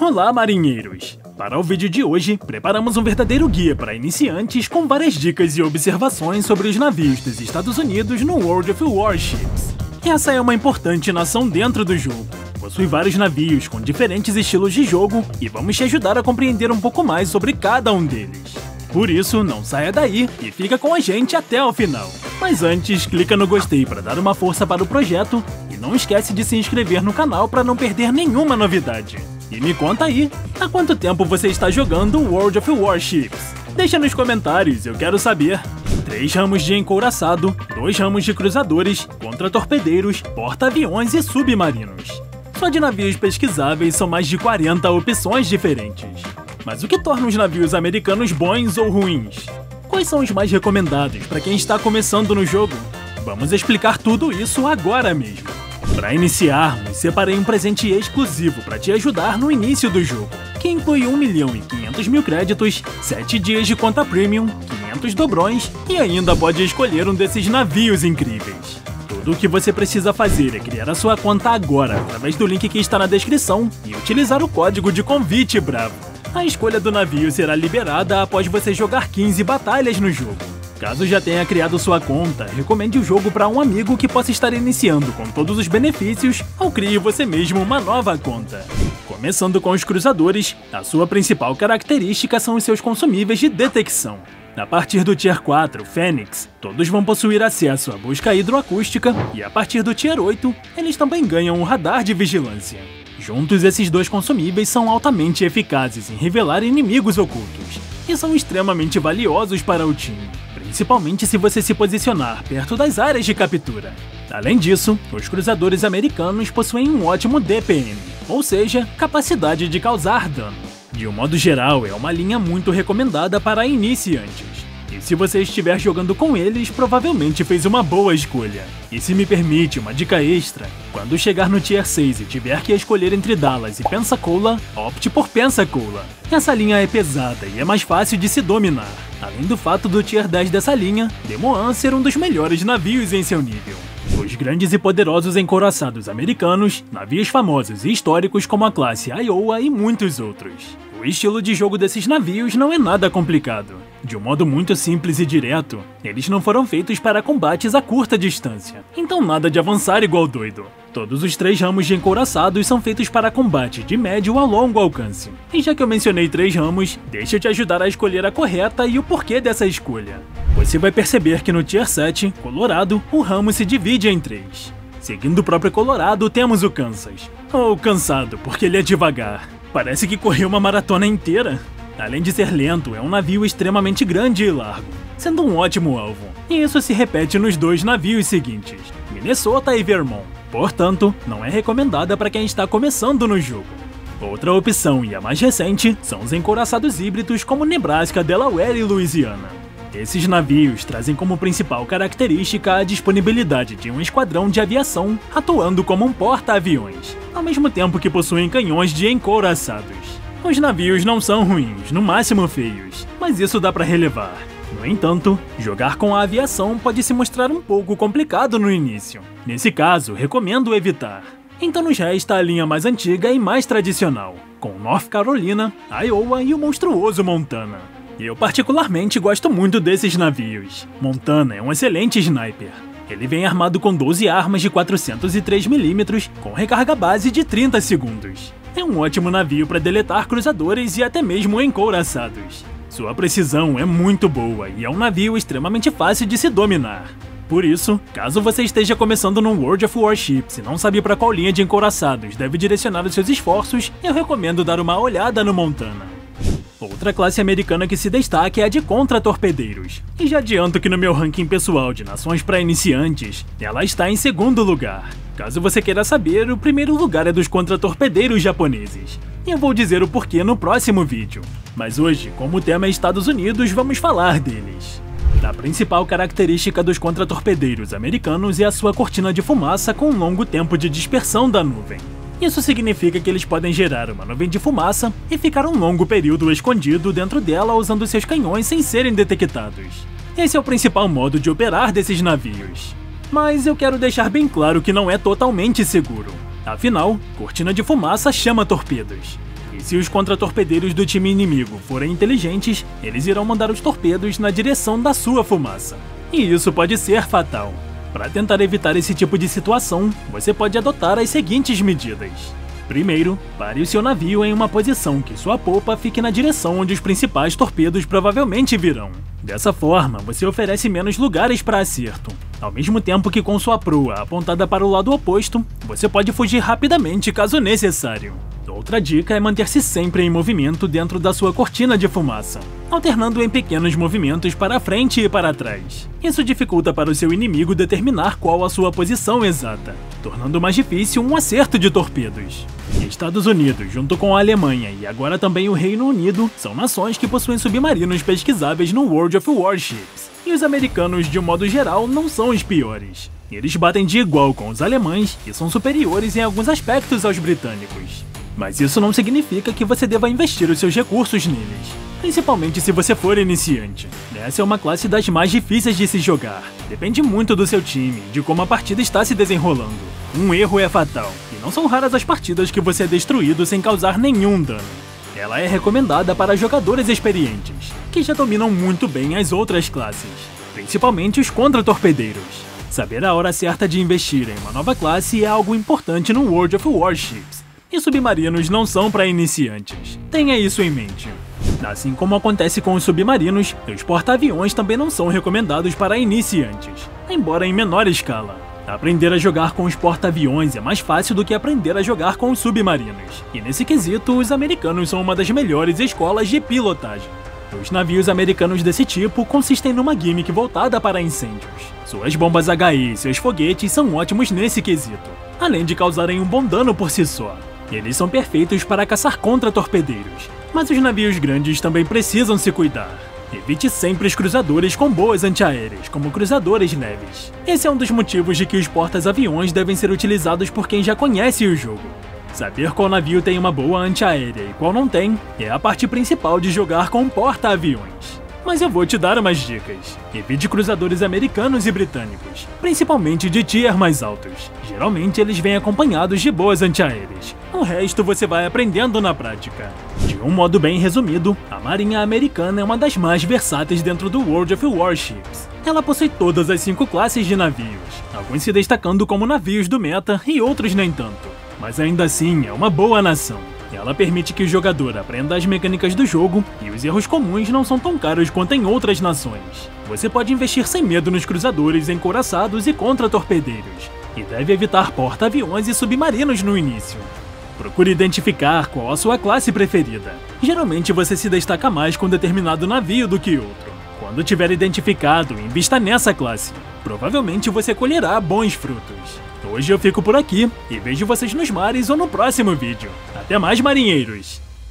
Olá, marinheiros! Para o vídeo de hoje, preparamos um verdadeiro guia para iniciantes com várias dicas e observações sobre os navios dos Estados Unidos no World of Warships. Essa é uma importante nação dentro do jogo. Possui vários navios com diferentes estilos de jogo e vamos te ajudar a compreender um pouco mais sobre cada um deles. Por isso, não saia daí e fica com a gente até o final. Mas antes, clica no gostei para dar uma força para o projeto e não esquece de se inscrever no canal para não perder nenhuma novidade. E me conta aí, há quanto tempo você está jogando World of Warships? Deixa nos comentários, eu quero saber. Três ramos de encouraçado, dois ramos de cruzadores, contra-torpedeiros, porta-aviões e submarinos. Só de navios pesquisáveis são mais de 40 opções diferentes. Mas o que torna os navios americanos bons ou ruins? Quais são os mais recomendados para quem está começando no jogo? Vamos explicar tudo isso agora mesmo. Para iniciarmos, separei um presente exclusivo para te ajudar no início do jogo, que inclui 1 milhão e 500 mil créditos, 7 dias de conta premium, 500 dobrões e ainda pode escolher um desses navios incríveis. Tudo o que você precisa fazer é criar a sua conta agora através do link que está na descrição e utilizar o código de convite bravo. A escolha do navio será liberada após você jogar 15 batalhas no jogo. Caso já tenha criado sua conta, recomende o jogo para um amigo que possa estar iniciando com todos os benefícios ou crie você mesmo uma nova conta. Começando com os cruzadores, a sua principal característica são os seus consumíveis de detecção. A partir do Tier 4, Fênix, todos vão possuir acesso à busca hidroacústica e a partir do Tier 8, eles também ganham um radar de vigilância. Juntos, esses dois consumíveis são altamente eficazes em revelar inimigos ocultos e são extremamente valiosos para o time principalmente se você se posicionar perto das áreas de captura. Além disso, os cruzadores americanos possuem um ótimo DPM, ou seja, capacidade de causar dano. De um modo geral, é uma linha muito recomendada para iniciantes. E se você estiver jogando com eles, provavelmente fez uma boa escolha. E se me permite uma dica extra, quando chegar no Tier 6 e tiver que escolher entre Dallas e Pensacola, opte por Pensacola. Essa linha é pesada e é mais fácil de se dominar, além do fato do Tier 10 dessa linha, Demoan ser um dos melhores navios em seu nível. Os grandes e poderosos encouraçados americanos, navios famosos e históricos como a classe Iowa e muitos outros. O estilo de jogo desses navios não é nada complicado. De um modo muito simples e direto, eles não foram feitos para combates a curta distância, então nada de avançar igual doido. Todos os três ramos de encouraçados são feitos para combate de médio a longo alcance. E já que eu mencionei três ramos, deixa eu te ajudar a escolher a correta e o porquê dessa escolha. Você vai perceber que no Tier 7, Colorado, o ramo se divide em três. Seguindo o próprio Colorado, temos o Kansas. Ou cansado, porque ele é devagar. Parece que correu uma maratona inteira. Além de ser lento, é um navio extremamente grande e largo, sendo um ótimo alvo. E isso se repete nos dois navios seguintes, Minnesota e Vermont. Portanto, não é recomendada para quem está começando no jogo. Outra opção, e a mais recente, são os encouraçados híbridos como Nebraska, Delaware e Louisiana. Esses navios trazem como principal característica a disponibilidade de um esquadrão de aviação atuando como um porta-aviões, ao mesmo tempo que possuem canhões de encouraçados. Os navios não são ruins, no máximo feios, mas isso dá para relevar. No entanto, jogar com a aviação pode se mostrar um pouco complicado no início. Nesse caso, recomendo evitar. Então nos resta a linha mais antiga e mais tradicional, com North Carolina, Iowa e o monstruoso Montana. Eu particularmente gosto muito desses navios. Montana é um excelente sniper. Ele vem armado com 12 armas de 403mm com recarga base de 30 segundos. É um ótimo navio para deletar cruzadores e até mesmo encouraçados. Sua precisão é muito boa e é um navio extremamente fácil de se dominar. Por isso, caso você esteja começando no World of Warships e não sabe para qual linha de encouraçados deve direcionar os seus esforços, eu recomendo dar uma olhada no Montana. Outra classe americana que se destaca é a de contra-torpedeiros. E já adianto que no meu ranking pessoal de nações para iniciantes, ela está em segundo lugar. Caso você queira saber, o primeiro lugar é dos contra-torpedeiros japoneses. E eu vou dizer o porquê no próximo vídeo. Mas hoje, como o tema é Estados Unidos, vamos falar deles. A principal característica dos contra-torpedeiros americanos é a sua cortina de fumaça com um longo tempo de dispersão da nuvem. Isso significa que eles podem gerar uma nuvem de fumaça e ficar um longo período escondido dentro dela usando seus canhões sem serem detectados. Esse é o principal modo de operar desses navios. Mas eu quero deixar bem claro que não é totalmente seguro. Afinal, cortina de fumaça chama torpedos. E se os contra-torpedeiros do time inimigo forem inteligentes, eles irão mandar os torpedos na direção da sua fumaça. E isso pode ser fatal. Para tentar evitar esse tipo de situação, você pode adotar as seguintes medidas. Primeiro, pare o seu navio em uma posição que sua polpa fique na direção onde os principais torpedos provavelmente virão. Dessa forma, você oferece menos lugares para acerto, ao mesmo tempo que com sua proa apontada para o lado oposto, você pode fugir rapidamente caso necessário. Outra dica é manter-se sempre em movimento dentro da sua cortina de fumaça, alternando em pequenos movimentos para frente e para trás. Isso dificulta para o seu inimigo determinar qual a sua posição exata, tornando mais difícil um acerto de torpedos. Estados Unidos, junto com a Alemanha e agora também o Reino Unido, são nações que possuem submarinos pesquisáveis no World of Warships. E os americanos, de um modo geral, não são os piores. Eles batem de igual com os alemães e são superiores em alguns aspectos aos britânicos. Mas isso não significa que você deva investir os seus recursos neles, principalmente se você for iniciante. Essa é uma classe das mais difíceis de se jogar. Depende muito do seu time, de como a partida está se desenrolando. Um erro é fatal, e não são raras as partidas que você é destruído sem causar nenhum dano. Ela é recomendada para jogadores experientes, que já dominam muito bem as outras classes, principalmente os contra-torpedeiros. Saber a hora certa de investir em uma nova classe é algo importante no World of Warships, e submarinos não são para iniciantes. Tenha isso em mente. Assim como acontece com os submarinos, os porta-aviões também não são recomendados para iniciantes, embora em menor escala. Aprender a jogar com os porta-aviões é mais fácil do que aprender a jogar com os submarinos, e nesse quesito, os americanos são uma das melhores escolas de pilotagem. Os navios americanos desse tipo consistem numa gimmick voltada para incêndios. Suas bombas HE e seus foguetes são ótimos nesse quesito, além de causarem um bom dano por si só. Eles são perfeitos para caçar contra torpedeiros, mas os navios grandes também precisam se cuidar. Evite sempre os cruzadores com boas antiaéreas, como cruzadores leves. Esse é um dos motivos de que os portas-aviões devem ser utilizados por quem já conhece o jogo. Saber qual navio tem uma boa antiaérea e qual não tem é a parte principal de jogar com porta-aviões. Mas eu vou te dar umas dicas. Evite cruzadores americanos e britânicos, principalmente de tier mais altos. Geralmente eles vêm acompanhados de boas antiaéreas. O resto você vai aprendendo na prática. De um modo bem resumido, a Marinha Americana é uma das mais versáteis dentro do World of Warships. Ela possui todas as cinco classes de navios, alguns se destacando como navios do meta e outros nem tanto. Mas ainda assim é uma boa nação. Ela permite que o jogador aprenda as mecânicas do jogo e os erros comuns não são tão caros quanto em outras nações. Você pode investir sem medo nos cruzadores, encoraçados e contra-torpedeiros, e deve evitar porta-aviões e submarinos no início. Procure identificar qual a sua classe preferida. Geralmente você se destaca mais com determinado navio do que outro. Quando tiver identificado, invista nessa classe. Provavelmente você colherá bons frutos. Hoje eu fico por aqui e vejo vocês nos mares ou no próximo vídeo. Até mais, marinheiros!